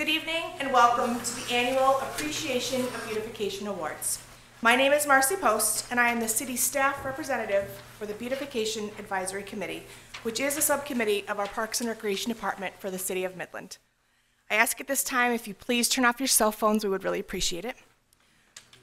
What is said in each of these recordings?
Good evening and welcome to the annual Appreciation of Beautification Awards. My name is Marcy Post and I am the city staff representative for the Beautification Advisory Committee, which is a subcommittee of our Parks and Recreation Department for the city of Midland. I ask at this time if you please turn off your cell phones, we would really appreciate it.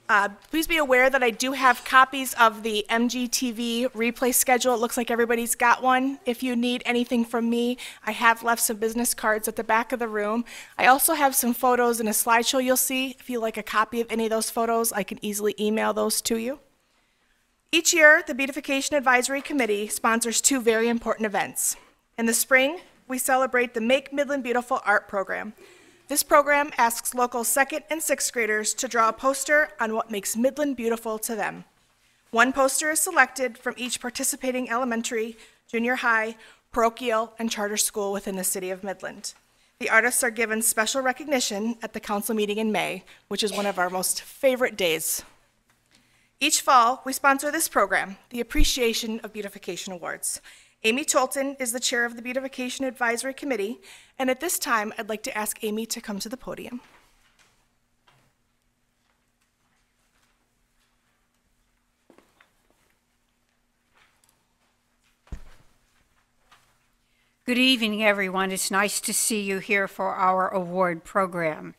Uh, Please be aware that I do have copies of the MGTV replay schedule. It looks like everybody's got one. If you need anything from me, I have left some business cards at the back of the room. I also have some photos in a slideshow you'll see. If you like a copy of any of those photos, I can easily email those to you. Each year, the Beautification Advisory Committee sponsors two very important events. In the spring, we celebrate the Make Midland Beautiful Art Program. This program asks local second and sixth graders to draw a poster on what makes Midland beautiful to them. One poster is selected from each participating elementary, junior high, parochial, and charter school within the city of Midland. The artists are given special recognition at the council meeting in May, which is one of our most favorite days. Each fall, we sponsor this program, the Appreciation of Beautification Awards. Amy Tolton is the chair of the Beautification Advisory Committee, and at this time, I'd like to ask Amy to come to the podium. Good evening, everyone. It's nice to see you here for our award program.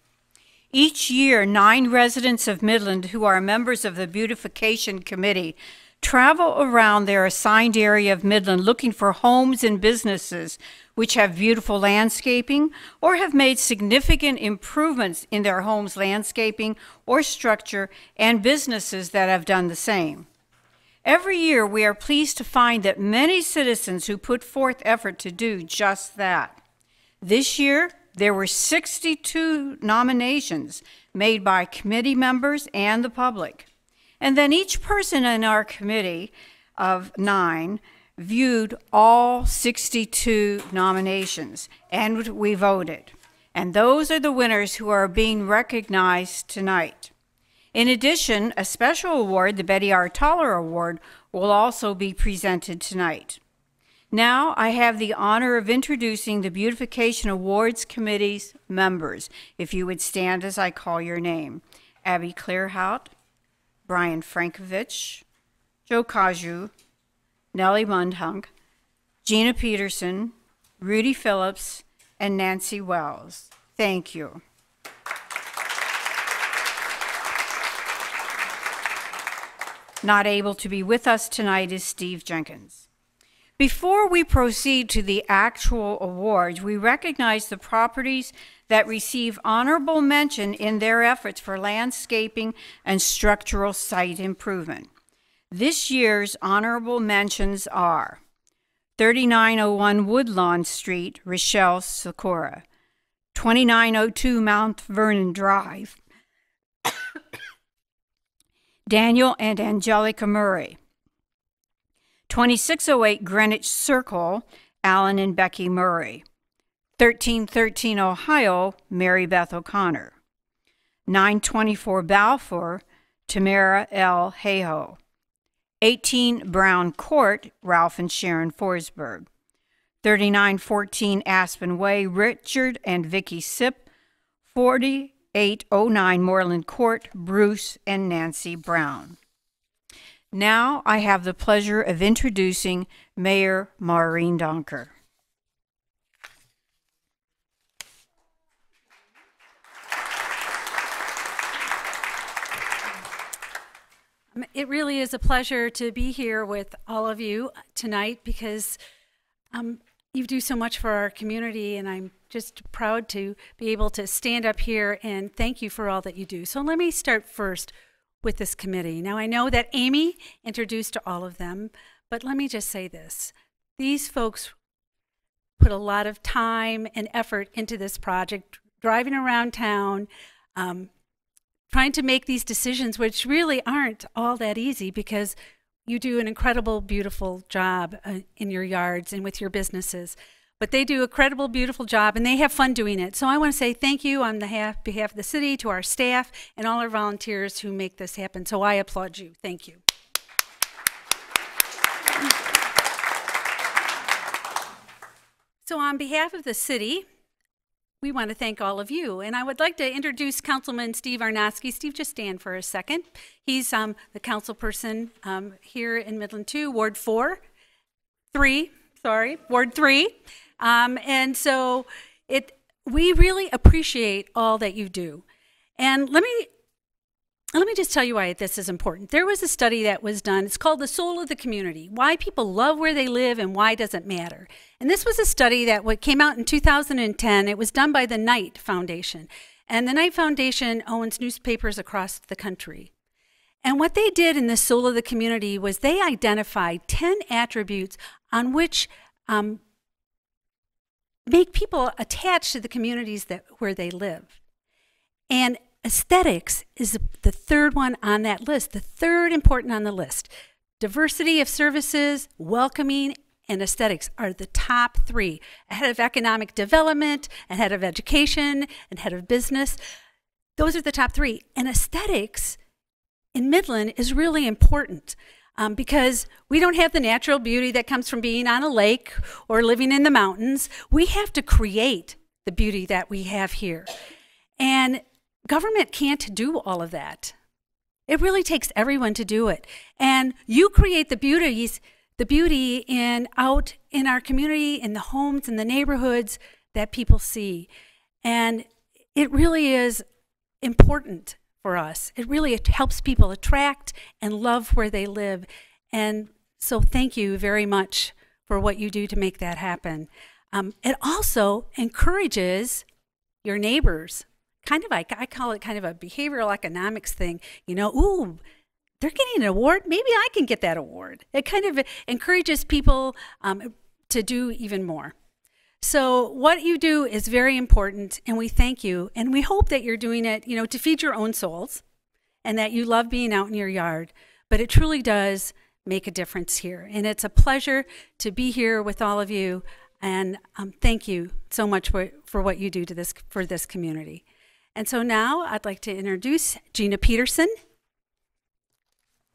Each year, nine residents of Midland who are members of the Beautification Committee travel around their assigned area of Midland looking for homes and businesses which have beautiful landscaping or have made significant improvements in their home's landscaping or structure and businesses that have done the same. Every year, we are pleased to find that many citizens who put forth effort to do just that. This year, there were 62 nominations made by committee members and the public. And then each person in our committee of nine viewed all 62 nominations and we voted. And those are the winners who are being recognized tonight. In addition, a special award, the Betty R. Toller Award, will also be presented tonight. Now I have the honor of introducing the Beautification Awards Committee's members. If you would stand as I call your name Abby Clearhout, Brian Frankovich, Joe Kaju, Nellie Mundhunk, Gina Peterson, Rudy Phillips, and Nancy Wells. Thank you. Not able to be with us tonight is Steve Jenkins. Before we proceed to the actual awards, we recognize the properties that receive honorable mention in their efforts for landscaping and structural site improvement. This year's honorable mentions are 3901 Woodlawn Street, Rochelle, Socorro, 2902 Mount Vernon Drive, Daniel and Angelica Murray, 2608 Greenwich Circle, Alan and Becky Murray, 1313 Ohio, Mary Beth O'Connor, 924 Balfour, Tamara L. Hayho, 18 Brown Court, Ralph and Sharon Forsberg, 3914 Aspen Way, Richard and Vicky Sipp, 4809 Moreland Court, Bruce and Nancy Brown. Now I have the pleasure of introducing Mayor Maureen Donker. Um, It really is a pleasure to be here with all of you tonight because um, you do so much for our community, and I'm just proud to be able to stand up here and thank you for all that you do. So let me start first with this committee. Now, I know that Amy introduced to all of them, but let me just say this. These folks put a lot of time and effort into this project, driving around town, um, trying to make these decisions, which really aren't all that easy because you do an incredible, beautiful job uh, in your yards and with your businesses. But they do a credible, beautiful job, and they have fun doing it. So I want to say thank you on behalf, behalf of the city, to our staff, and all our volunteers who make this happen. So I applaud you. Thank you. So on behalf of the city, we want to thank all of you. And I would like to introduce Councilman Steve Arnosky. Steve, just stand for a second. He's um, the council person um, here in Midland 2, Ward 4, 3, sorry, Ward 3. Um, and so it we really appreciate all that you do. And let me let me just tell you why this is important. There was a study that was done. It's called The Soul of the Community Why People Love Where They Live and Why Does It Matter. And this was a study that came out in 2010. It was done by the Knight Foundation. And the Knight Foundation owns newspapers across the country. And what they did in the Soul of the Community was they identified 10 attributes on which um, make people attached to the communities that, where they live. And Aesthetics is the third one on that list, the third important on the list. Diversity of services, welcoming, and aesthetics are the top three ahead of economic development, ahead of education, and head of business. Those are the top three. And aesthetics in Midland is really important um, because we don't have the natural beauty that comes from being on a lake or living in the mountains. We have to create the beauty that we have here. And government can't do all of that. It really takes everyone to do it. And you create the beauties, the beauty in out in our community, in the homes, in the neighborhoods that people see. And it really is important for us. It really helps people attract and love where they live. And so thank you very much for what you do to make that happen. Um, it also encourages your neighbors kind of like I call it kind of a behavioral economics thing. You know, ooh, they're getting an award. Maybe I can get that award. It kind of encourages people um, to do even more. So what you do is very important, and we thank you, and we hope that you're doing it, you know, to feed your own souls, and that you love being out in your yard. But it truly does make a difference here, and it's a pleasure to be here with all of you. And um, thank you so much for, for what you do to this for this community. And so now I'd like to introduce Gina Peterson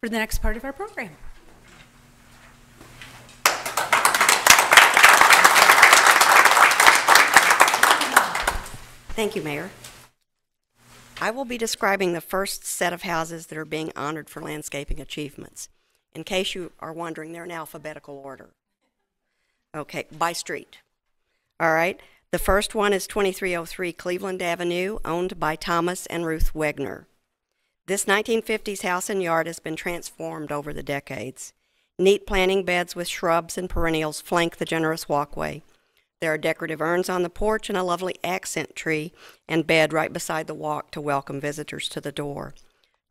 for the next part of our program. Thank you, Mayor. I will be describing the first set of houses that are being honored for landscaping achievements. In case you are wondering, they're in alphabetical order. Okay, by street. All right. The first one is 2303 Cleveland Avenue, owned by Thomas and Ruth Wegner. This 1950s house and yard has been transformed over the decades. Neat planting beds with shrubs and perennials flank the generous walkway. There are decorative urns on the porch and a lovely accent tree and bed right beside the walk to welcome visitors to the door.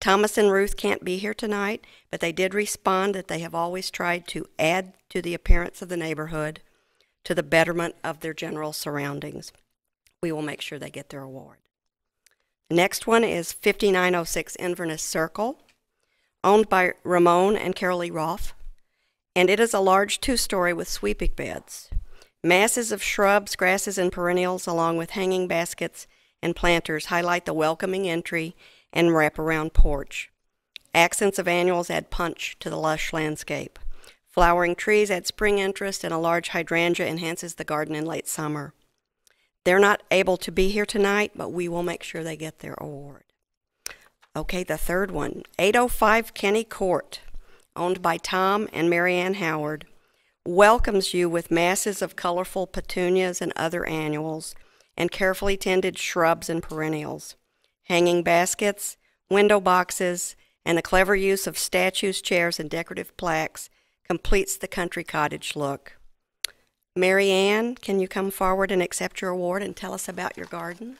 Thomas and Ruth can't be here tonight, but they did respond that they have always tried to add to the appearance of the neighborhood to the betterment of their general surroundings. We will make sure they get their award. Next one is 5906 Inverness Circle, owned by Ramon and Carol Roth, and it is a large two-story with sweeping beds. Masses of shrubs, grasses, and perennials, along with hanging baskets and planters, highlight the welcoming entry and wraparound porch. Accents of annuals add punch to the lush landscape. Flowering trees add spring interest, and a large hydrangea enhances the garden in late summer. They're not able to be here tonight, but we will make sure they get their award. Okay, the third one 805 Kenny Court, owned by Tom and Marianne Howard, welcomes you with masses of colorful petunias and other annuals and carefully tended shrubs and perennials, hanging baskets, window boxes, and the clever use of statues, chairs, and decorative plaques completes the country cottage look. Mary Ann, can you come forward and accept your award and tell us about your garden?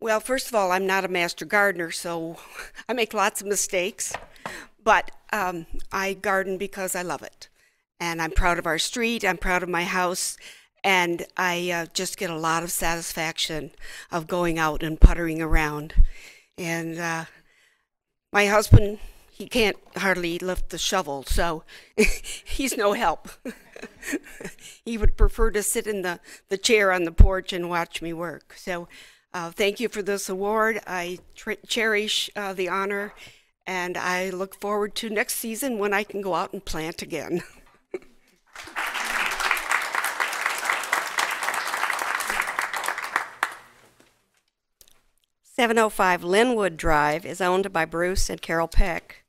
Well, first of all, I'm not a master gardener, so I make lots of mistakes. But um, I garden because I love it. And I'm proud of our street, I'm proud of my house, and I uh, just get a lot of satisfaction of going out and puttering around. And uh, my husband, he can't hardly lift the shovel, so he's no help. he would prefer to sit in the, the chair on the porch and watch me work. So uh, thank you for this award. I cherish uh, the honor, and I look forward to next season when I can go out and plant again. 705 Linwood Drive is owned by Bruce and Carol Peck.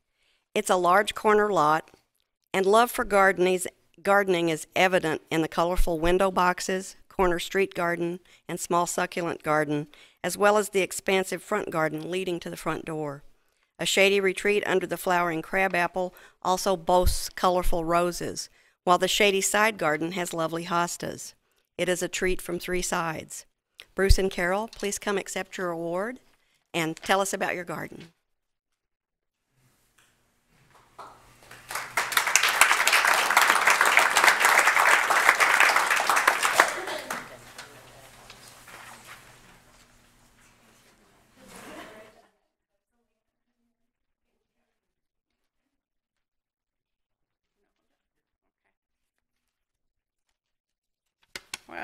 It's a large corner lot, and love for gardening is evident in the colorful window boxes, corner street garden, and small succulent garden, as well as the expansive front garden leading to the front door. A shady retreat under the flowering crabapple also boasts colorful roses, while the shady side garden has lovely hostas. It is a treat from three sides. Bruce and Carol, please come accept your award and tell us about your garden.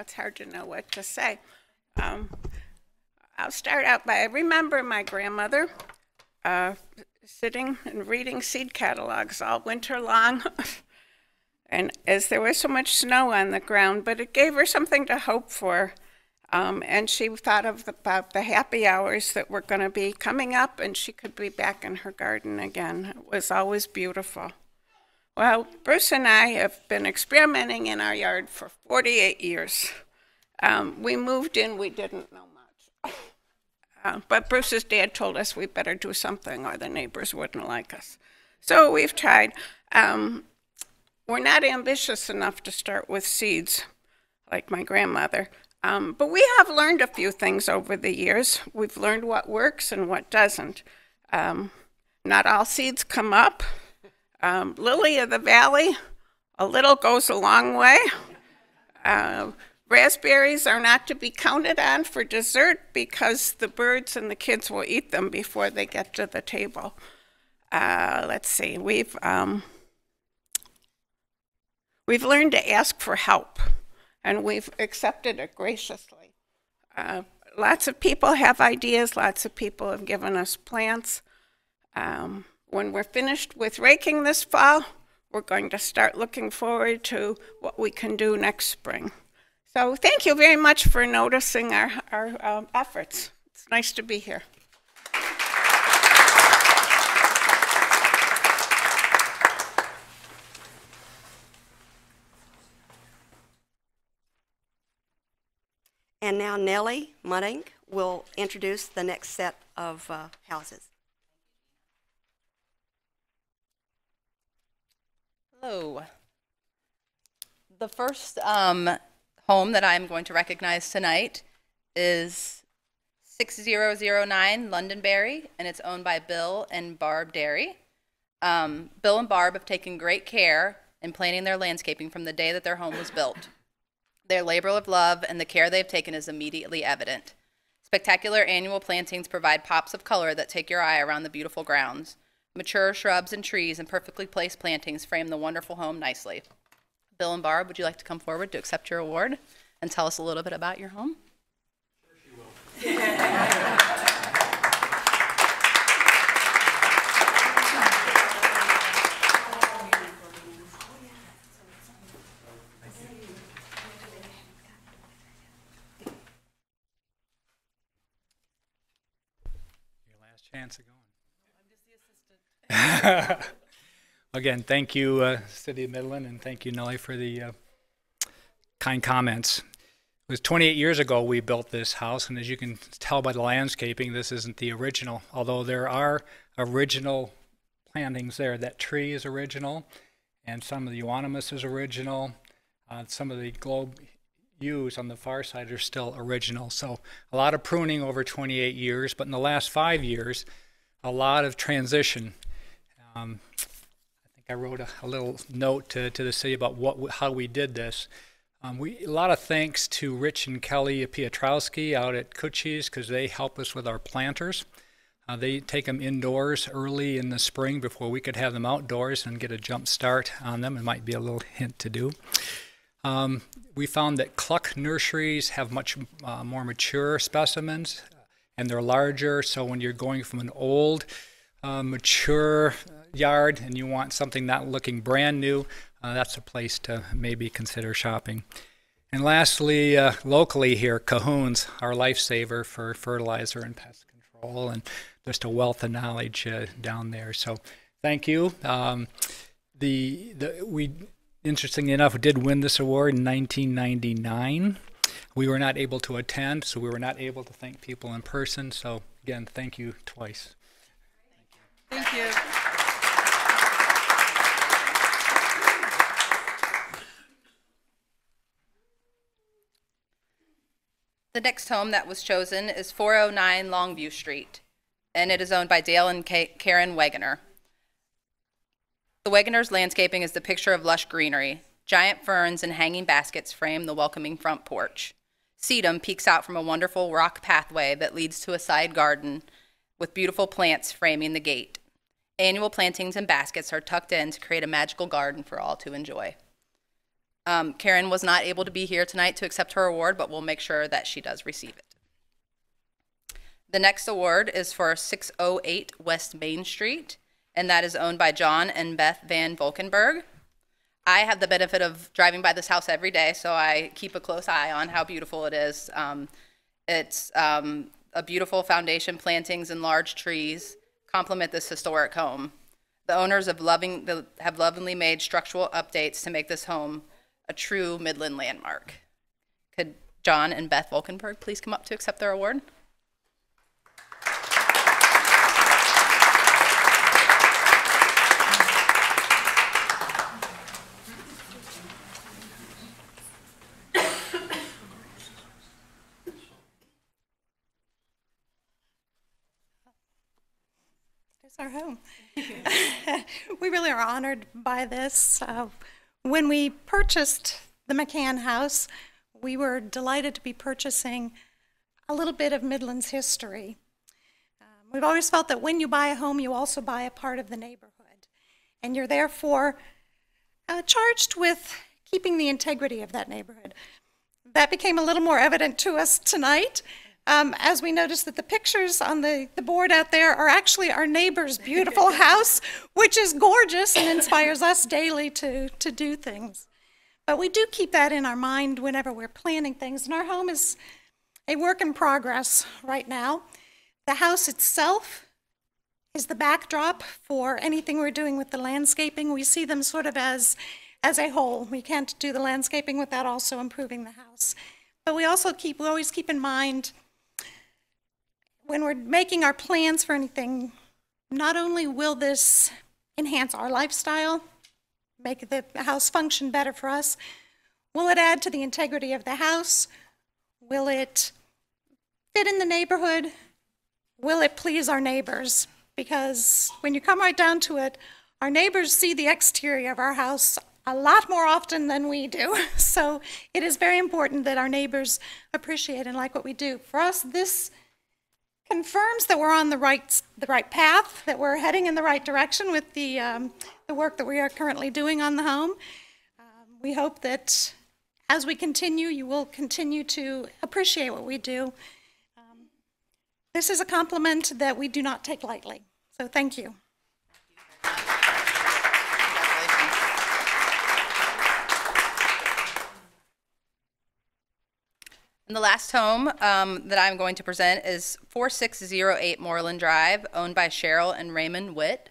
It's hard to know what to say. Um, I'll start out by I remember my grandmother uh, sitting and reading seed catalogs all winter long. and as there was so much snow on the ground, but it gave her something to hope for. Um, and she thought of the, about the happy hours that were going to be coming up, and she could be back in her garden again. It was always beautiful. Well, Bruce and I have been experimenting in our yard for 48 years. Um, we moved in, we didn't know much. Uh, but Bruce's dad told us we better do something or the neighbors wouldn't like us. So we've tried. Um, we're not ambitious enough to start with seeds like my grandmother. Um, but we have learned a few things over the years. We've learned what works and what doesn't. Um, not all seeds come up. Um, lily of the valley, a little goes a long way. Uh, raspberries are not to be counted on for dessert because the birds and the kids will eat them before they get to the table. Uh, let's see, we've um, we've learned to ask for help, and we've accepted it graciously. Uh, lots of people have ideas. Lots of people have given us plants. Um, when we're finished with raking this fall, we're going to start looking forward to what we can do next spring. So thank you very much for noticing our, our um, efforts. It's nice to be here. And now Nellie Mudding will introduce the next set of uh, houses. Hello. The first um, home that I'm going to recognize tonight is 6009 Londonderry, and it's owned by Bill and Barb Derry. Um, Bill and Barb have taken great care in planning their landscaping from the day that their home was built. Their labor of love and the care they've taken is immediately evident. Spectacular annual plantings provide pops of color that take your eye around the beautiful grounds. Mature shrubs and trees and perfectly placed plantings frame the wonderful home nicely. Bill and Barb, would you like to come forward to accept your award and tell us a little bit about your home? Sure, Your last chance of going. I'm just the assistant. Again, thank you, uh, City of Midland, and thank you, Nellie, for the uh, kind comments. It was 28 years ago we built this house, and as you can tell by the landscaping, this isn't the original, although there are original plantings there. That tree is original, and some of the euonymus is original. Uh, some of the globe yews on the far side are still original. So a lot of pruning over 28 years, but in the last five years, a lot of transition. Um, I think I wrote a, a little note to, to the city about what how we did this. Um, we a lot of thanks to Rich and Kelly Piotrowski out at Cucci's because they help us with our planters. Uh, they take them indoors early in the spring before we could have them outdoors and get a jump start on them. It might be a little hint to do. Um, we found that cluck nurseries have much uh, more mature specimens and they're larger. So when you're going from an old, uh, mature yard and you want something not looking brand new, uh, that's a place to maybe consider shopping. And lastly, uh, locally here, Cahoon's our lifesaver for fertilizer and pest control, and just a wealth of knowledge uh, down there. So, thank you. Um, the the we interestingly enough did win this award in 1999. We were not able to attend, so we were not able to thank people in person. So again, thank you twice. Thank you. The next home that was chosen is 409 Longview Street, and it is owned by Dale and Karen Wegener. The Wegeners' landscaping is the picture of lush greenery. Giant ferns and hanging baskets frame the welcoming front porch. Sedum peeks out from a wonderful rock pathway that leads to a side garden with beautiful plants framing the gate. Annual plantings and baskets are tucked in to create a magical garden for all to enjoy. Um, Karen was not able to be here tonight to accept her award, but we'll make sure that she does receive it. The next award is for 608 West Main Street, and that is owned by John and Beth Van Volkenberg. I have the benefit of driving by this house every day, so I keep a close eye on how beautiful it is. Um, it's um, a beautiful foundation, plantings, and large trees complement this historic home. The owners have, loving, have lovingly made structural updates to make this home a true Midland landmark. Could John and Beth Volkenberg please come up to accept their award? Our home. we really are honored by this. Uh, when we purchased the McCann House, we were delighted to be purchasing a little bit of Midland's history. Um, we've always felt that when you buy a home, you also buy a part of the neighborhood, and you're therefore uh, charged with keeping the integrity of that neighborhood. That became a little more evident to us tonight um, as we noticed that the pictures on the, the board out there are actually our neighbor's beautiful house, which is gorgeous and inspires us daily to, to do things. But we do keep that in our mind whenever we're planning things, and our home is a work in progress right now. The house itself is the backdrop for anything we're doing with the landscaping. We see them sort of as, as a whole. We can't do the landscaping without also improving the house. But we also keep, we always keep in mind when we're making our plans for anything, not only will this enhance our lifestyle, make the house function better for us, will it add to the integrity of the house? Will it fit in the neighborhood? Will it please our neighbors? Because when you come right down to it, our neighbors see the exterior of our house a lot more often than we do. So it is very important that our neighbors appreciate and like what we do. For us, this confirms that we're on the right, the right path, that we're heading in the right direction with the, um, the work that we are currently doing on the home. Um, we hope that as we continue, you will continue to appreciate what we do. Um, this is a compliment that we do not take lightly. So thank you. And the last home um, that I'm going to present is 4608 Moreland Drive, owned by Cheryl and Raymond Witt.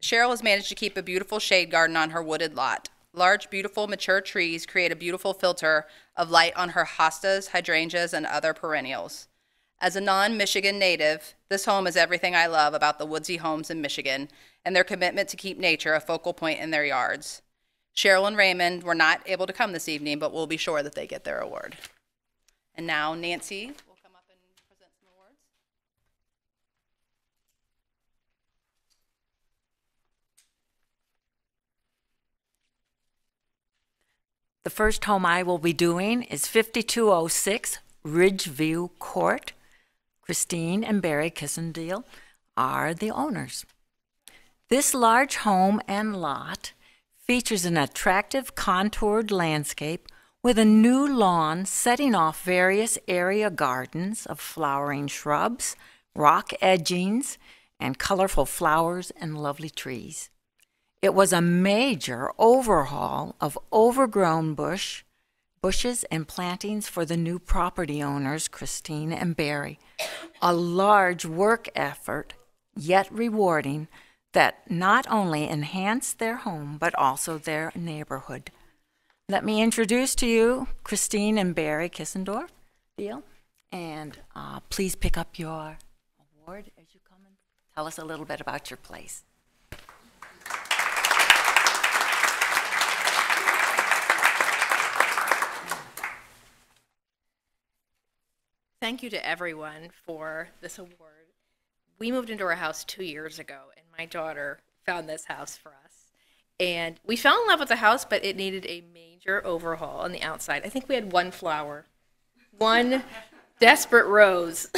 Cheryl has managed to keep a beautiful shade garden on her wooded lot. Large, beautiful, mature trees create a beautiful filter of light on her hostas, hydrangeas, and other perennials. As a non Michigan native, this home is everything I love about the woodsy homes in Michigan and their commitment to keep nature a focal point in their yards. Cheryl and Raymond were not able to come this evening, but we'll be sure that they get their award. And now Nancy will come up and present some awards. The first home I will be doing is 5206 Ridgeview Court, Christine and Barry Kissendale, are the owners. This large home and lot features an attractive contoured landscape with a new lawn setting off various area gardens of flowering shrubs, rock edgings, and colorful flowers and lovely trees. It was a major overhaul of overgrown bush, bushes and plantings for the new property owners, Christine and Barry. A large work effort, yet rewarding, that not only enhanced their home but also their neighborhood. Let me introduce to you Christine and Barry Kissendorf, Deal, and uh, please pick up your award as you come and tell us a little bit about your place. Thank you to everyone for this award. We moved into our house two years ago, and my daughter found this house for us. And we fell in love with the house, but it needed a major overhaul on the outside. I think we had one flower, one desperate rose.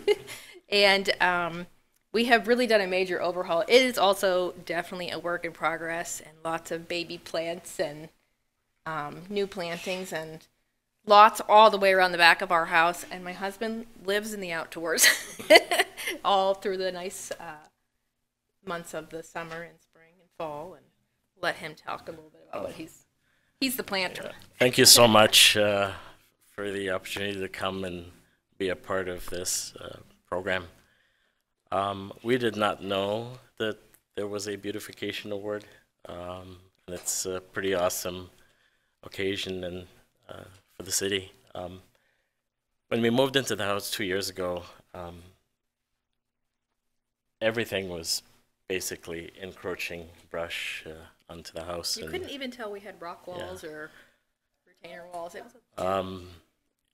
and um, we have really done a major overhaul. It is also definitely a work in progress, and lots of baby plants and um, new plantings and lots all the way around the back of our house. And my husband lives in the outdoors all through the nice uh, months of the summer and spring and fall. And let him talk a little bit about what he's he's the planter. Thank you so much uh, for the opportunity to come and be a part of this uh, program. Um, we did not know that there was a beautification award. Um, and it's a pretty awesome occasion and uh, for the city. Um, when we moved into the house two years ago, um, everything was basically encroaching brush uh, onto the house. You and, couldn't even tell we had rock walls or retainer walls. It was a um,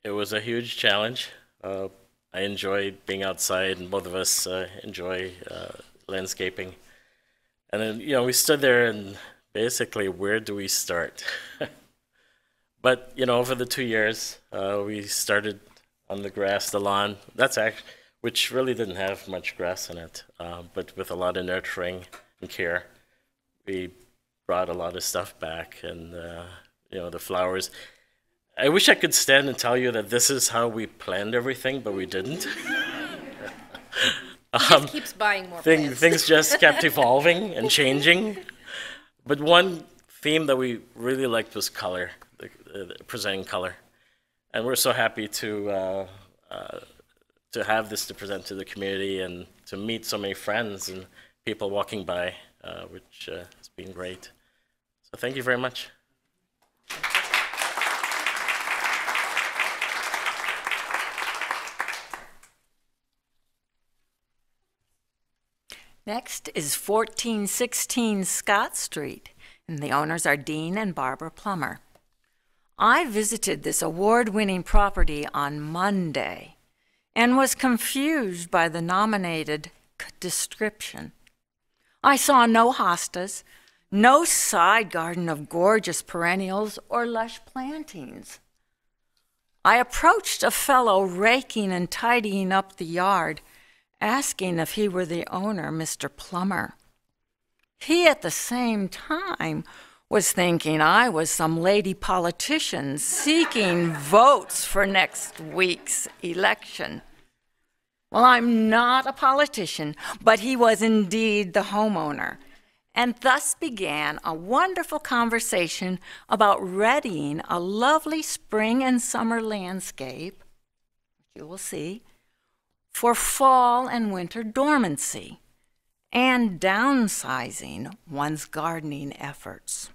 it was a huge challenge. Uh, I enjoyed being outside, and both of us uh, enjoy uh, landscaping. And then, you know, we stood there and basically, where do we start? but, you know, over the two years, uh, we started on the grass, the lawn. That's actually, which really didn't have much grass in it, uh, but with a lot of nurturing and care, we brought a lot of stuff back, and uh, you know the flowers. I wish I could stand and tell you that this is how we planned everything, but we didn't. Just keeps buying more thing, things just kept evolving and changing. But one theme that we really liked was color, the, the presenting color, and we're so happy to uh, uh, to have this to present to the community and to meet so many friends and people walking by, uh, which uh, has been great. Thank you very much. Next is 1416 Scott Street, and the owners are Dean and Barbara Plummer. I visited this award winning property on Monday and was confused by the nominated description. I saw no hostas, no side garden of gorgeous perennials or lush plantings. I approached a fellow raking and tidying up the yard, asking if he were the owner, Mr. Plummer. He, at the same time, was thinking I was some lady politician seeking votes for next week's election. Well, I'm not a politician, but he was indeed the homeowner. And thus began a wonderful conversation about readying a lovely spring and summer landscape, which you will see, for fall and winter dormancy, and downsizing one's gardening efforts.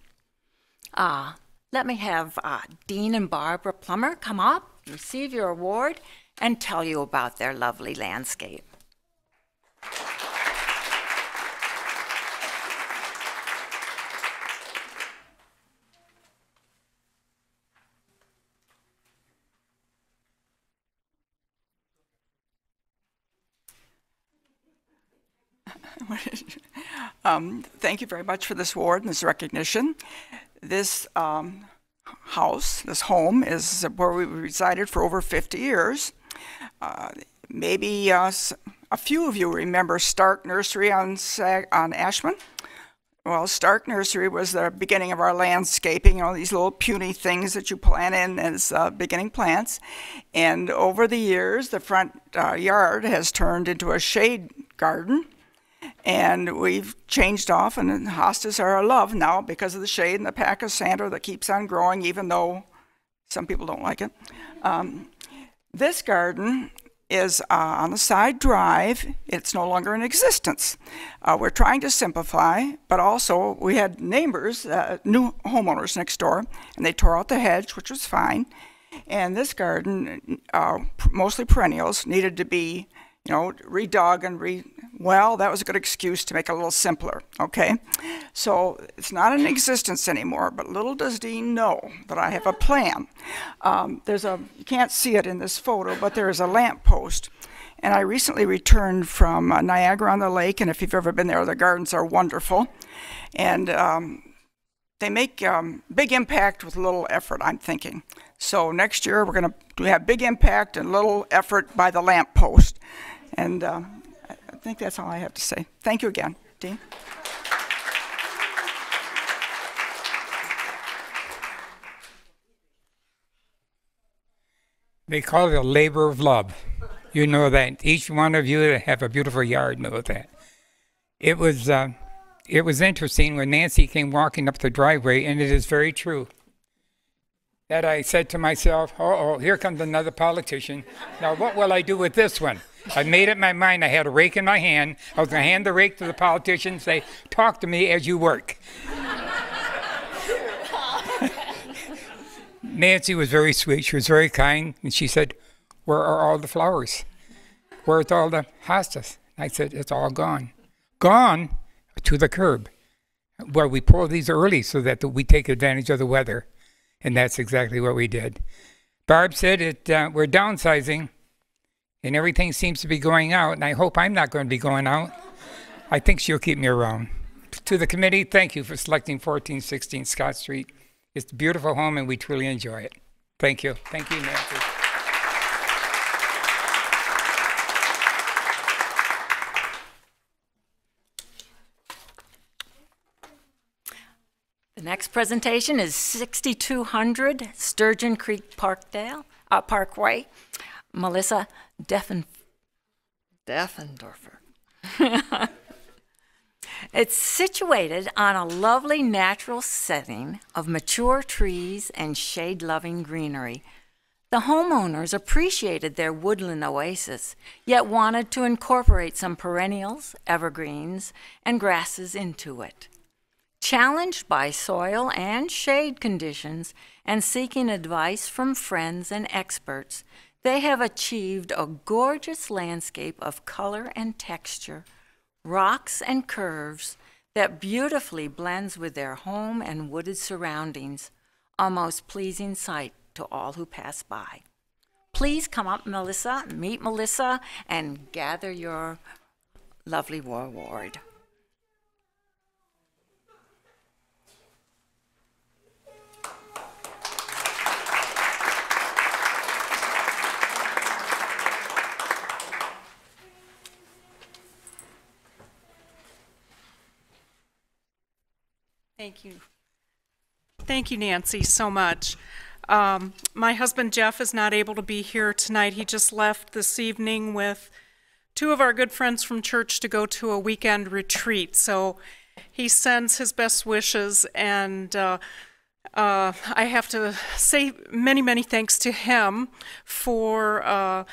Ah, let me have uh, Dean and Barbara Plummer come up, receive your award, and tell you about their lovely landscape. Um, Thank you very much for this award and this recognition. This um, house, this home, is where we resided for over 50 years. Uh, maybe uh, a few of you remember Stark Nursery on, Sag- on Ashman. Well, Stark Nursery was the beginning of our landscaping, you know, these little puny things that you plant in as uh, beginning plants. And over the years, the front uh, yard has turned into a shade garden. And we've changed off, and hostas are a love now because of the shade and the pachysandra that keeps on growing, even though some people don't like it. Um, this garden is uh, on the side drive. It's no longer in existence. Uh, we're trying to simplify, but also we had neighbors, uh, new homeowners next door, and they tore out the hedge, which was fine. And this garden, uh, mostly perennials, needed to be, you know, redug and re. Well, that was a good excuse to make it a little simpler. Okay, so it's not in existence anymore. But little does Dean know that I have a plan. Um, there's a you can't see it in this photo, but there is a lamp post. And I recently returned from uh, Niagara on the Lake, and if you've ever been there, the gardens are wonderful. And um, they make um, big impact with little effort, I'm thinking. So next year, we're going to have big impact and little effort by the lamp post. And um, I think that's all I have to say. Thank you again, Dean. They call it a labor of love. You know that. Each one of you that have a beautiful yard know that. It was uh, it was interesting when Nancy came walking up the driveway, and it is very true. That I said to myself, "Oh, oh, here comes another politician. Now, what will I do with this one?" I made up my mind. I had a rake in my hand. I was going to hand the rake to the politician and say, "Talk to me as you work." Nancy was very sweet. She was very kind, and she said, "Where are all the flowers? Where's all the hostas?" I said, "It's all gone, gone to the curb, Well, we pull these early so that we take advantage of the weather." And that's exactly what we did. Barb said it. Uh, we're downsizing, and everything seems to be going out. And I hope I'm not going to be going out. I think she'll keep me around. To the committee, thank you for selecting 1416 Scott Street. It's a beautiful home, and we truly enjoy it. Thank you. Thank you, Nancy. The next presentation is 6200 Sturgeon Creek Parkdale, uh, Parkway. Melissa Deffen, Deffendorfer. it's situated on a lovely natural setting of mature trees and shade-loving greenery. The homeowners appreciated their woodland oasis, yet wanted to incorporate some perennials, evergreens, and grasses into it. Challenged by soil and shade conditions and seeking advice from friends and experts, they have achieved a gorgeous landscape of color and texture, rocks and curves that beautifully blends with their home and wooded surroundings, a most pleasing sight to all who pass by. Please come up, Melissa, meet Melissa, and gather your lovely war reward. Thank you. Thank you, Nancy, so much. Um, my husband Jeff is not able to be here tonight. He just left this evening with two of our good friends from church to go to a weekend retreat. So he sends his best wishes, and uh, uh, I have to say many, many thanks to him for. Uh,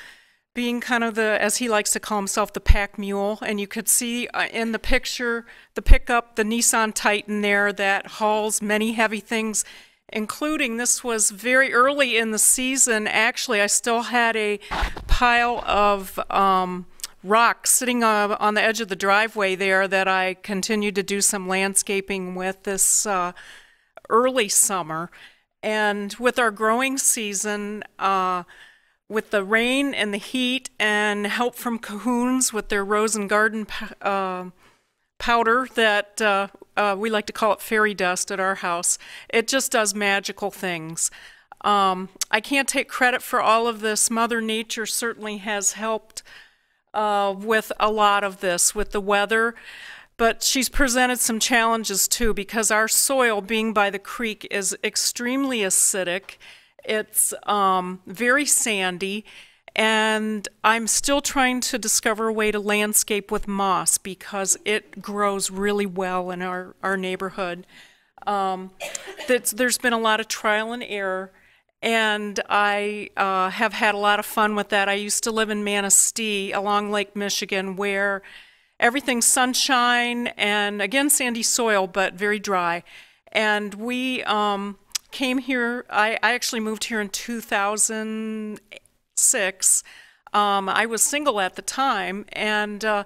being kind of the, as he likes to call himself, the pack mule. And you could see uh, in the picture, the pickup, the Nissan Titan there that hauls many heavy things, including this was very early in the season. Actually, I still had a pile of um, rocks sitting uh, on the edge of the driveway there that I continued to do some landscaping with this uh, early summer. And with our growing season, uh, with the rain and the heat and help from Cahoons with their rose and garden uh, powder that uh, uh, we like to call it fairy dust at our house. It just does magical things. Um, I can't take credit for all of this. Mother Nature certainly has helped uh, with a lot of this, with the weather. But she's presented some challenges too, because our soil, being by the creek, is extremely acidic. It's um, very sandy, and I'm still trying to discover a way to landscape with moss because it grows really well in our, our neighborhood. Um, there's been a lot of trial and error, and I uh, have had a lot of fun with that. I used to live in Manistee along Lake Michigan where everything's sunshine and again sandy soil, but very dry. And we um, came here, I, I actually moved here in 2006. Um, I was single at the time, and uh,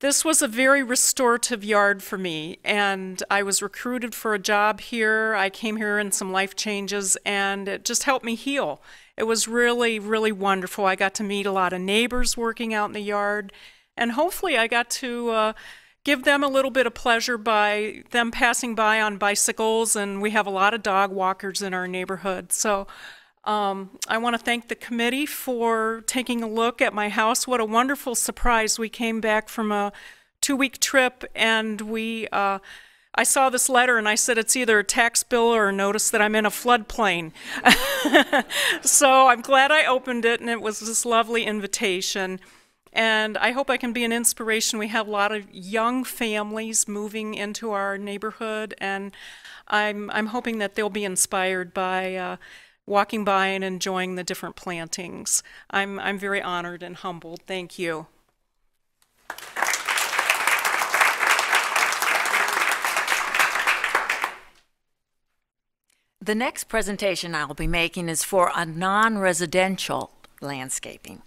this was a very restorative yard for me. And I was recruited for a job here. I came here in some life changes, and it just helped me heal. It was really, really wonderful. I got to meet a lot of neighbors working out in the yard, and hopefully, I got to. Uh, give them a little bit of pleasure by them passing by on bicycles, and we have a lot of dog walkers in our neighborhood. So um, I want to thank the committee for taking a look at my house. What a wonderful surprise. We came back from a two week trip, and we. Uh, I saw this letter and I said it's either a tax bill or a notice that I'm in a floodplain. so I'm glad I opened it and it was this lovely invitation. And I hope I can be an inspiration. We have a lot of young families moving into our neighborhood, and I'm, I'm hoping that they'll be inspired by uh, walking by and enjoying the different plantings. I'm, I'm very honored and humbled. Thank you. The next presentation I'll be making is for a non-residential landscaping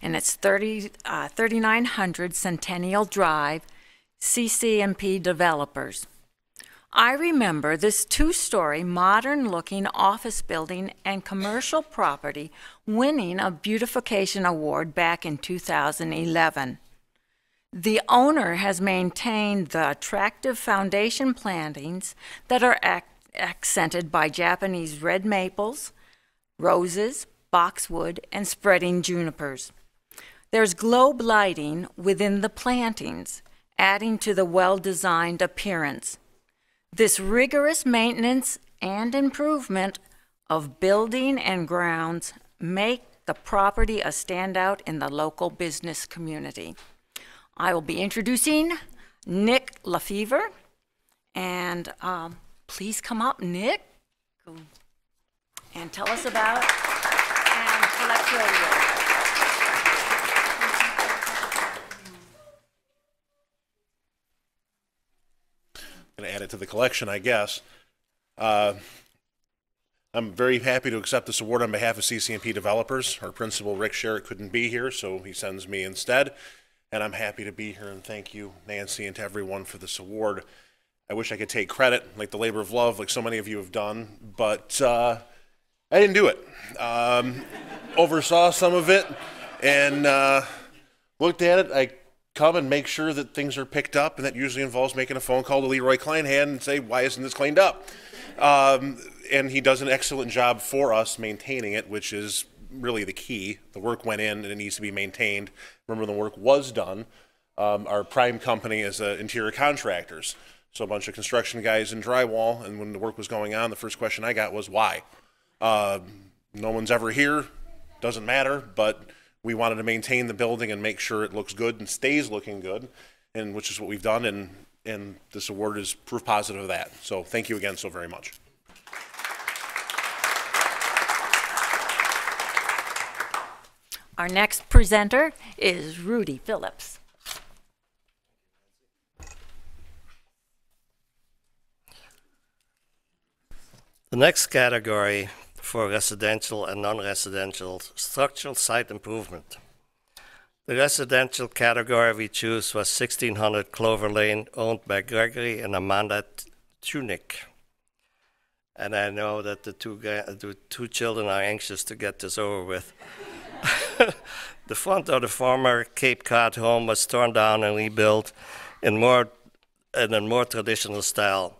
and it's 30, uh, 3900 Centennial Drive, CCMP Developers. I remember this two story, modern looking office building and commercial property winning a beautification award back in 2011. The owner has maintained the attractive foundation plantings that are ac accented by Japanese red maples, roses, boxwood, and spreading junipers. There's globe lighting within the plantings, adding to the well-designed appearance. This rigorous maintenance and improvement of building and grounds make the property a standout in the local business community. I will be introducing Nick Lefevre, and um, please come up, Nick, and tell us about. Going to add it to the collection, I guess. Uh, I'm very happy to accept this award on behalf of CCMP developers. Our principal, Rick Sherritt, couldn't be here, so he sends me instead. And I'm happy to be here and thank you, Nancy, and to everyone for this award. I wish I could take credit, like the labor of love, like so many of you have done, but uh, I didn't do it. Um, oversaw some of it and uh, looked at it. I come and make sure that things are picked up, and that usually involves making a phone call to Leroy Kleinhand and say, why isn't this cleaned up? Um, and he does an excellent job for us maintaining it, which is really the key. The work went in and it needs to be maintained. Remember, the work was done. Um, our prime company is uh, interior contractors. So a bunch of construction guys in drywall, and when the work was going on, the first question I got was, why? Uh, no one's ever here, doesn't matter, but we wanted to maintain the building and make sure it looks good and stays looking good, and which is what we've done, and, and this award is proof positive of that. So thank you again so very much. Our next presenter is Rudy Phillips. The next category for residential and non-residential structural site improvement. The residential category we choose was 1600 Clover Lane, owned by Gregory and Amanda Tunick. And I know that the two, the two children are anxious to get this over with. the front of the former Cape Cod home was torn down and rebuilt in more in a more traditional style.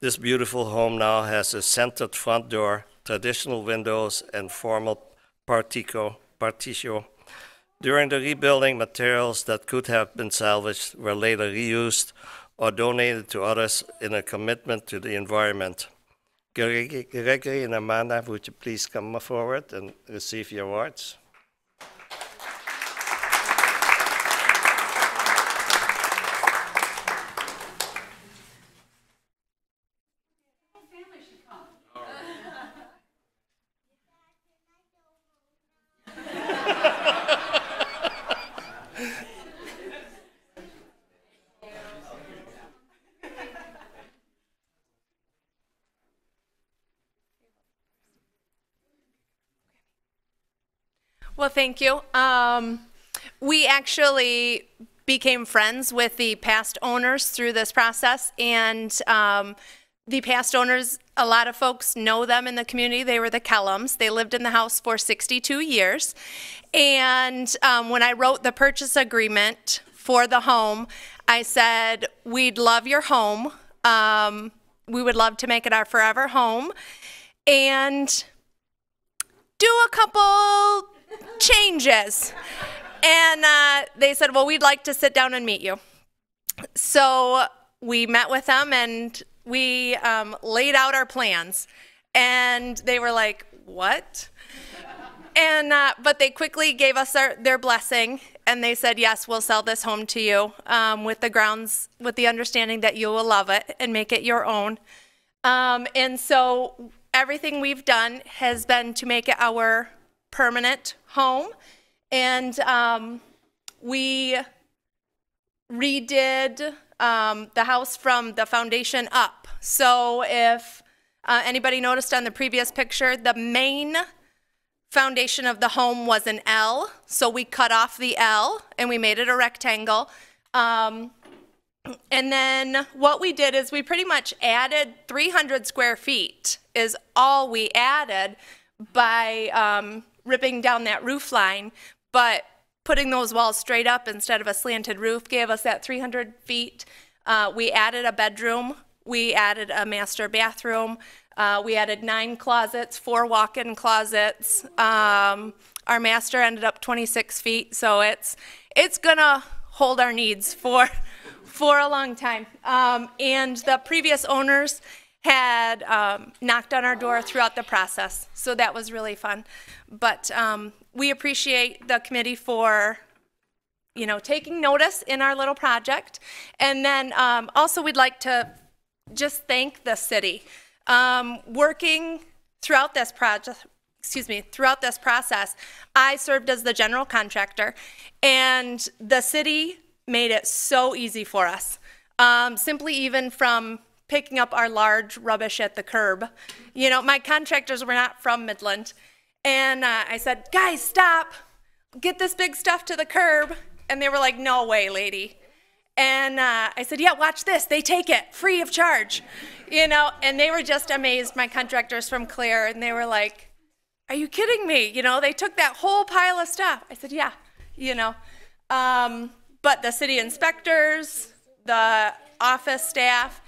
This beautiful home now has a centered front door traditional windows, and formal partico, particio. During the rebuilding, materials that could have been salvaged were later reused or donated to others in a commitment to the environment. Gregory and Amanda, would you please come forward and receive your awards? Thank you. Um, we actually became friends with the past owners through this process, and um, the past owners, a lot of folks know them in the community. They were the Kellums. They lived in the house for 62 years. And um, when I wrote the purchase agreement for the home, I said, We'd love your home. Um, we would love to make it our forever home. And do a couple changes. And uh, they said, Well, we'd like to sit down and meet you. So we met with them and we um, laid out our plans. And they were like, What? And uh, but they quickly gave us their, their blessing, and they said, "Yes, we'll sell this home to you um, with the grounds, with the understanding that you will love it and make it your own." Um, and so everything we've done has been to make it our permanent home. And um, we redid um, the house from the foundation up. So if uh, anybody noticed on the previous picture, the main foundation of the home was an L. So we cut off the L and we made it a rectangle. Um, and then what we did is we pretty much added 300 square feet is all we added by um, ripping down that roof line, but putting those walls straight up instead of a slanted roof gave us that 300 feet. Uh, we added a bedroom, we added a master bathroom, uh, we added nine closets, four walk-in closets. Um, our master ended up 26 feet, so it's it's gonna hold our needs for for a long time. Um, and the previous owners had um, knocked on our door throughout the process, so that was really fun. But um, we appreciate the committee for, you know, taking notice in our little project, and then um, also we'd like to just thank the city, um, working throughout this project. Excuse me, throughout this process, I served as the general contractor, and the city made it so easy for us. Um, simply even from picking up our large rubbish at the curb. You know, my contractors were not from Midland. And uh, I said, guys, stop, get this big stuff to the curb. And they were like, no way, lady. And uh, I said, yeah, watch this. They take it free of charge. You know, and they were just amazed, my contractors from Clare. And they were like, are you kidding me? You know, they took that whole pile of stuff. I said, yeah, you know. Um, but the city inspectors, the office staff,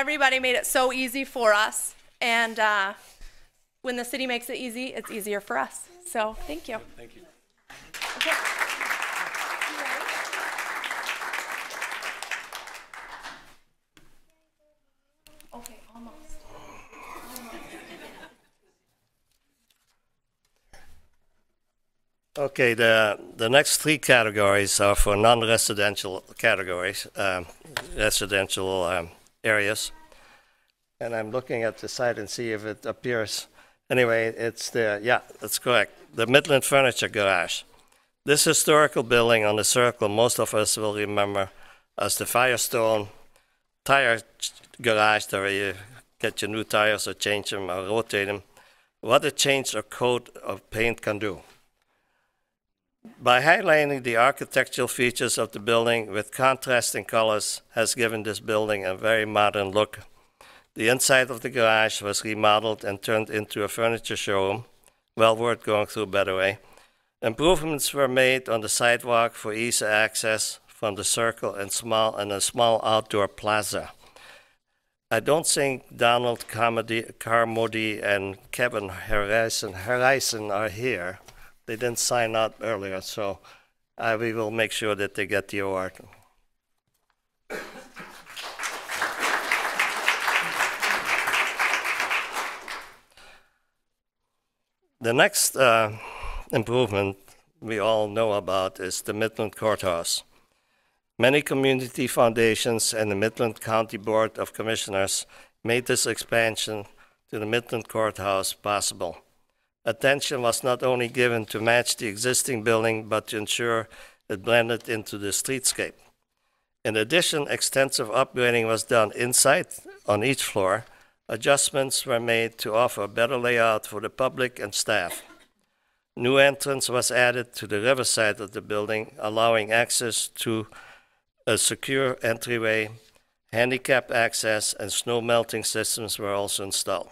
everybody made it so easy for us. And uh, when the city makes it easy, it's easier for us. So thank you. Thank you. Okay. Okay, almost. Okay, the, the next three categories are for non-residential categories, um, residential um, areas. And I'm looking at the site and see if it appears. Anyway, it's there. Yeah, that's correct. The Midland Furniture Garage. This historical building on the circle, most of us will remember as the Firestone tire garage where you get your new tires or change them or rotate them. What a change or coat of paint can do. By highlighting the architectural features of the building with contrasting colors has given this building a very modern look. The inside of the garage was remodeled and turned into a furniture showroom, well worth going through by the way. Improvements were made on the sidewalk for easy access from the circle and small and a small outdoor plaza. I don't think Donald Carmody, and Kevin Harrison, Harrison are here. They didn't sign up earlier, so uh, we will make sure that they get the award. The next uh, improvement we all know about is the Midland Courthouse. Many community foundations and the Midland County Board of Commissioners made this expansion to the Midland Courthouse possible. Attention was not only given to match the existing building, but to ensure it blended into the streetscape. In addition, extensive upgrading was done inside on each floor. Adjustments were made to offer a better layout for the public and staff. New entrance was added to the riverside of the building, allowing access to a secure entryway, handicap access, and snow melting systems were also installed.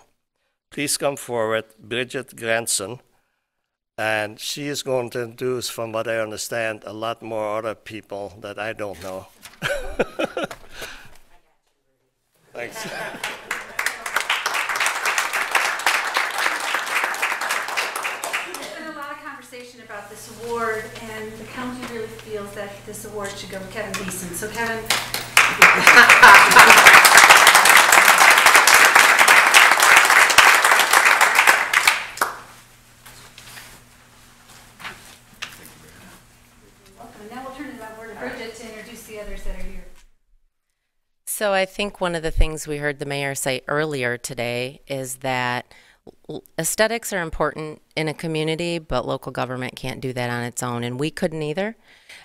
Please come forward, Bridget Granson, and she is going to introduce, from what I understand, a lot more other people that I don't know. Thanks. There's been a lot of conversation about this award, and the county really feels that this award should go to Kevin Beeson. So Kevin. Welcome. And now we'll turn it over to Bridget to introduce the others that are here. So I think one of the things we heard the mayor say earlier today is that aesthetics are important in a community, but local government can't do that on its own, and we couldn't either.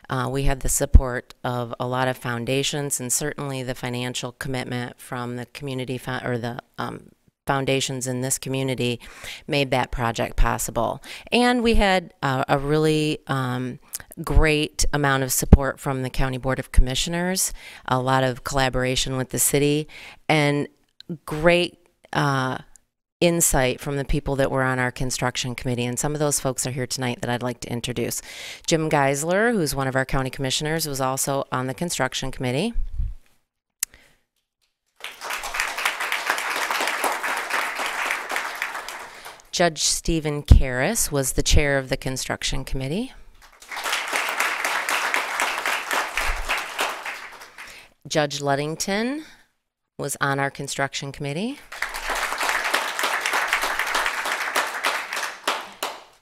Uh, we had the support of a lot of foundations, and certainly the financial commitment from the community or the um, foundations in this community made that project possible. And we had uh, a really um, great amount of support from the County Board of Commissioners, a lot of collaboration with the city, and great uh, insight from the people that were on our construction committee. And some of those folks are here tonight that I'd like to introduce. Jim Geisler, who's one of our county commissioners, was also on the construction committee. Judge Stephen Carras was the chair of the construction committee. Judge Luddington was on our construction committee.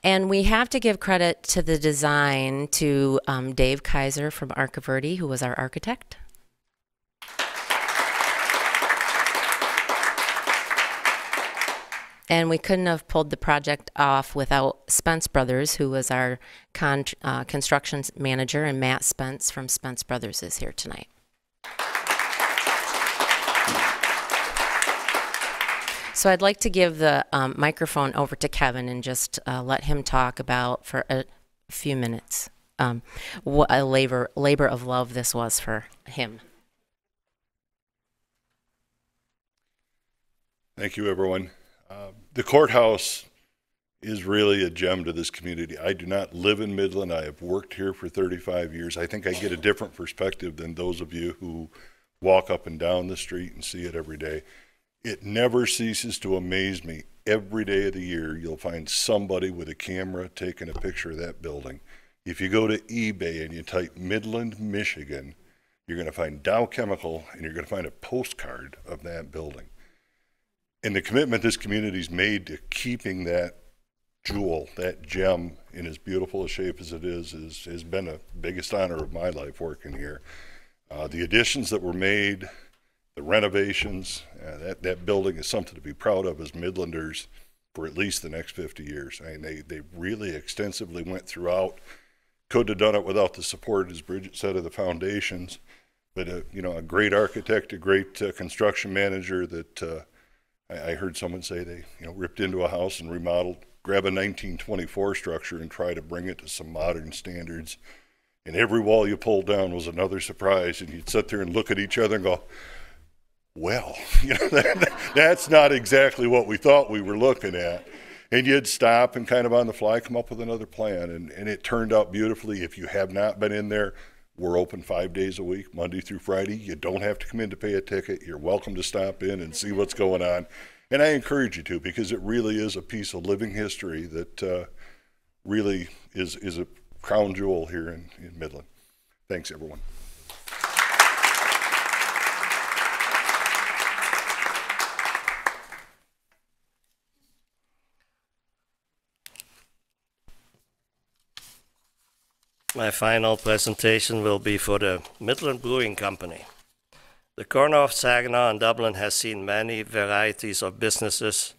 And we have to give credit to the design to um, Dave Kaiser from Archiverdi, who was our architect. And we couldn't have pulled the project off without Spence Brothers, who was our con- uh, construction manager, and Matt Spence from Spence Brothers is here tonight. So I'd like to give the um, microphone over to Kevin and just uh, let him talk about for a few minutes um, what a labor labor of love this was for him. Thank you, everyone. Uh, the courthouse is really a gem to this community. I do not live in Midland. I have worked here for 35 years. I think I get a different perspective than those of you who walk up and down the street and see it every day. It never ceases to amaze me. Every day of the year, you'll find somebody with a camera taking a picture of that building. If you go to eBay and you type Midland, Michigan, you're going to find Dow Chemical and you're going to find a postcard of that building. And the commitment this community's made to keeping that jewel, that gem, in as beautiful a shape as it is, is has been the biggest honor of my life working here. Uh, the additions that were made, the renovations, uh, that, that building is something to be proud of as Midlanders for at least the next 50 years. I mean, they, they really extensively went throughout. Could have done it without the support, as Bridget said, of the foundations. But, uh, you know, a great architect, a great uh, construction manager that uh, I, I heard someone say they, you know, ripped into a house and remodeled, grab a 1924 structure and try to bring it to some modern standards. And every wall you pulled down was another surprise. And you'd sit there and look at each other and go, well, you know, that, that's not exactly what we thought we were looking at. And you'd stop and kind of on the fly come up with another plan. And, and it turned out beautifully. If you have not been in there, We're open five days a week, Monday through Friday. You don't have to come in to pay a ticket. You're welcome to stop in and see what's going on. And I encourage you to because it really is a piece of living history that uh, really is, is a crown jewel here in, in Midland. Thanks, everyone. My final presentation will be for the Midland Brewing Company. The corner of Saginaw and Dublin has seen many varieties of businesses.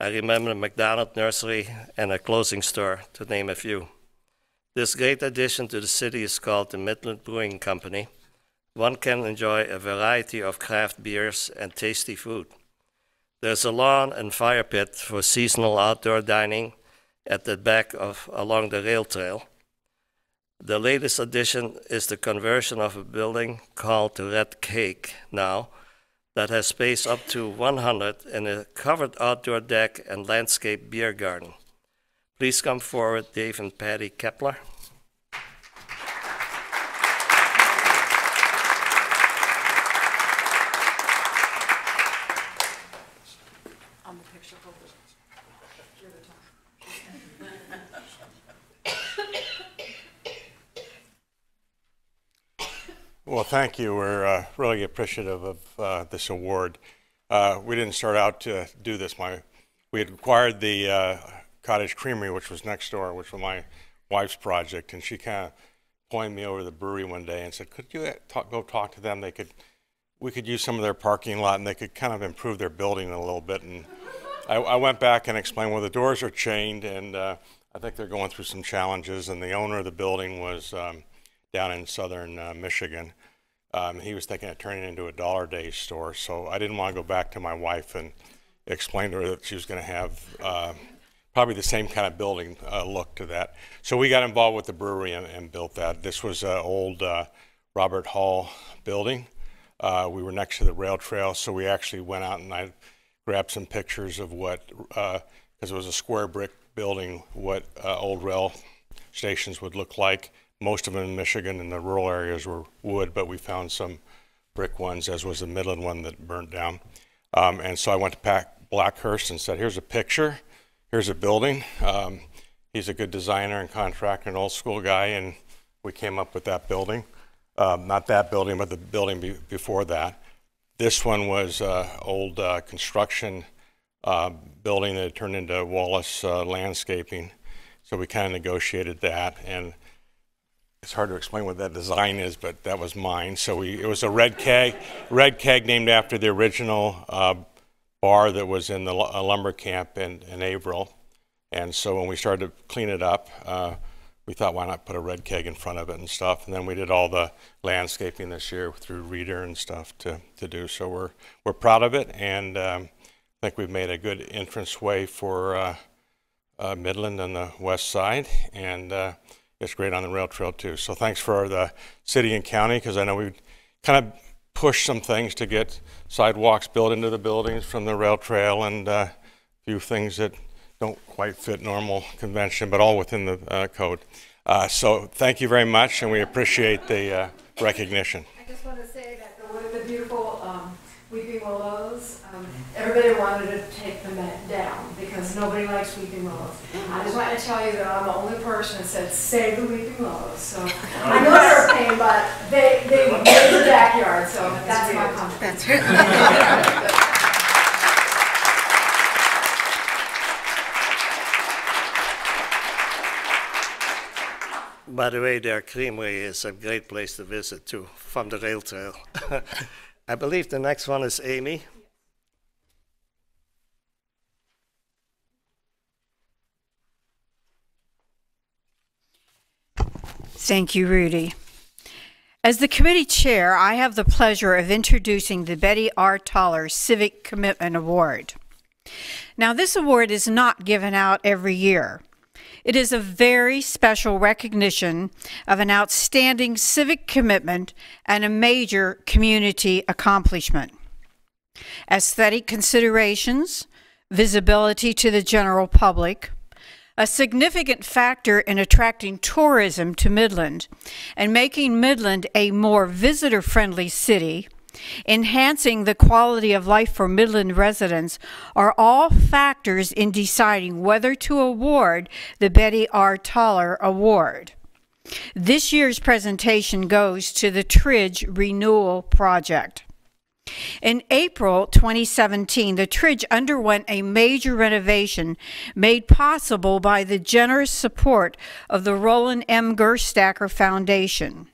I remember McDonald Nursery and a clothing store, to name a few. This great addition to the city is called the Midland Brewing Company. One can enjoy a variety of craft beers and tasty food. There's a lawn and fire pit for seasonal outdoor dining at the back of along the rail trail. The latest addition is the conversion of a building called the Red Keg now that has space up to 100 and a covered outdoor deck and landscape beer garden. Please come forward, Dave and Patty Kepler. On the picture, hold it. You're the Well, thank you. We're uh, really appreciative of uh, this award. Uh, we didn't start out to do this. My, we had acquired the uh, Cottage Creamery, which was next door, which was my wife's project, and she kind of pointed me over to the brewery one day and said, "Could you uh, talk, go talk to them? They could, we could use some of their parking lot, and they could kind of improve their building a little bit." And I, I went back and explained, "Well, the doors are chained, and uh, I think they're going through some challenges." And the owner of the building was. Um, down in southern uh, Michigan. Um, he was thinking of turning it into a dollar day store, so I didn't want to go back to my wife and explain to her that she was going to have uh, probably the same kind of building uh, look to that. So we got involved with the brewery and, and built that. This was an old uh, Robert Hall building. Uh, we were next to the rail trail, so we actually went out and I grabbed some pictures of what, because it was a square brick building, what old rail stations would look like most of them in Michigan and the rural areas were wood, but we found some brick ones, as was the Midland one that burnt down. Um, and so I went to Pat Blackhurst and said, here's a picture, here's a building. Um, he's a good designer and contractor, an old school guy, and we came up with that building. Um, not that building, but the building be before that. This one was uh, old uh, construction uh, building that turned into Wallace uh, landscaping. So we kind of negotiated that. and it's hard to explain what that design is, but that was mine. So we, it was a red keg, red keg named after the original uh, bar that was in the lumber camp in, in Averill. And so when we started to clean it up, uh, we thought, why not put a red keg in front of it and stuff? And then we did all the landscaping this year through Reader and stuff to, to do. So we're, we're proud of it, and um, I think we've made a good entrance way for uh, uh Midland on the west side. And uh, it's great on the rail trail too. So thanks for the city and county because I know we kind of pushed some things to get sidewalks built into the buildings from the rail trail and uh, a few things that don't quite fit normal convention, but all within the uh, code. Uh, so thank you very much, and we appreciate the uh, recognition. I just want to say that the, the beautiful um, weeping willows, um, everybody wanted to take them down because nobody likes weeping willows. Mm-hmm. I just want to tell you that I'm the only person that said save the weeping willows. So I know they're a pain, but they they made the backyard, so that's my comment. That's right. By the way, their creamery is a great place to visit too, from the rail trail. I believe the next one is Amy. Thank you, Rudy. As the committee chair, I have the pleasure of introducing the Betty R. Toller Civic Commitment Award. Now, this award is not given out every year. It is a very special recognition of an outstanding civic commitment and a major community accomplishment. Aesthetic considerations, visibility to the general public, a significant factor in attracting tourism to Midland and making Midland a more visitor friendly city, enhancing the quality of life for Midland residents are all factors in deciding whether to award the Betty R. Toller Award. This year's presentation goes to the Tridge Renewal Project. In April 2017, the Tridge underwent a major renovation made possible by the generous support of the Rollin M. Gerstacker Foundation.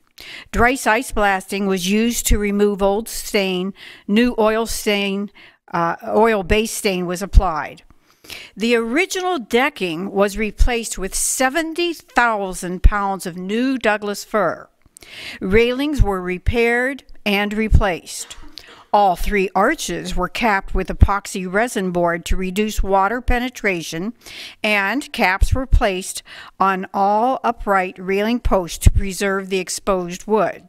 Dry ice blasting was used to remove old stain, new oil stain, uh, oil-based stain was applied. The original decking was replaced with 70,000 pounds of new Douglas fir. Railings were repaired and replaced. All three arches were capped with epoxy resin board to reduce water penetration, and caps were placed on all upright railing posts to preserve the exposed wood.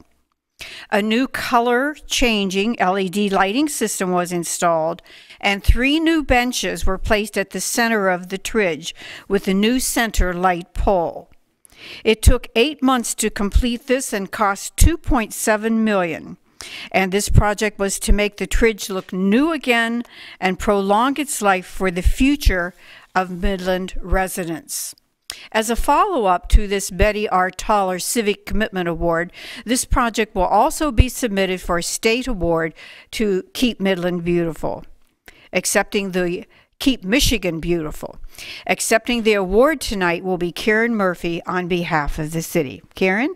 A new color changing LED lighting system was installed, and three new benches were placed at the center of the tridge with a new center light pole. It took eight months to complete this and cost 2.7 million. And this project was to make the Tridge look new again and prolong its life for the future of Midland residents. As a follow up to this Betty R. Toller Civic Commitment Award, this project will also be submitted for a state award to Keep Midland Beautiful. Accepting the Keep Michigan Beautiful. Accepting the award tonight will be Karen Murphy on behalf of the city. Karen?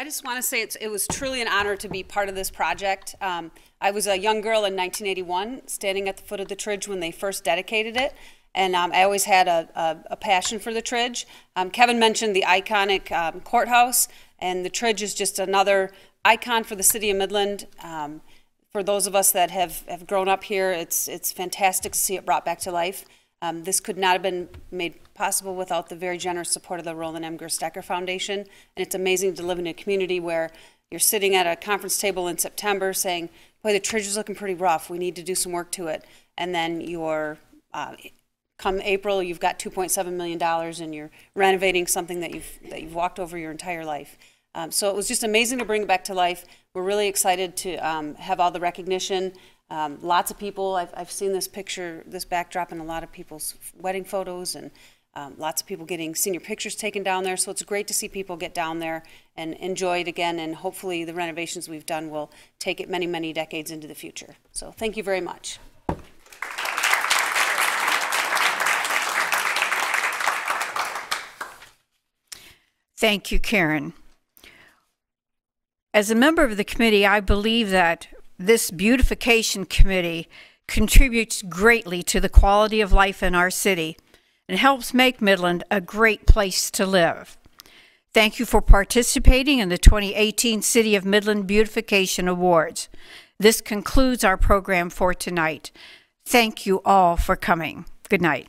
I just want to say it was truly an honor to be part of this project. Um, I was a young girl in 1981, standing at the foot of the Tridge when they first dedicated it, and um, I always had a, a, a, passion for the Tridge. Um, Kevin mentioned the iconic um, courthouse, and the Tridge is just another icon for the city of Midland. Um, for those of us that have, have grown up here, it's, it's fantastic to see it brought back to life. Um, this could not have been made possible without the very generous support of the Rollin M. Gerstacker Foundation. And it's amazing to live in a community where you're sitting at a conference table in September saying, boy, the is looking pretty rough. We need to do some work to it. And then you're, uh, come April, you've got $2.7 million and you're renovating something that you've, that you've walked over your entire life. Um, so it was just amazing to bring it back to life. We're really excited to um, have all the recognition. Um, lots of people, I've, I've seen this picture, this backdrop in a lot of people's wedding photos and um, lots of people getting senior pictures taken down there. So it's great to see people get down there and enjoy it again. And hopefully the renovations we've done will take it many, many decades into the future. So thank you very much. Thank you, Karen. As a member of the committee, I believe that this beautification committee contributes greatly to the quality of life in our city and helps make Midland a great place to live. Thank you for participating in the 2018 City of Midland Beautification Awards. This concludes our program for tonight. Thank you all for coming. Good night.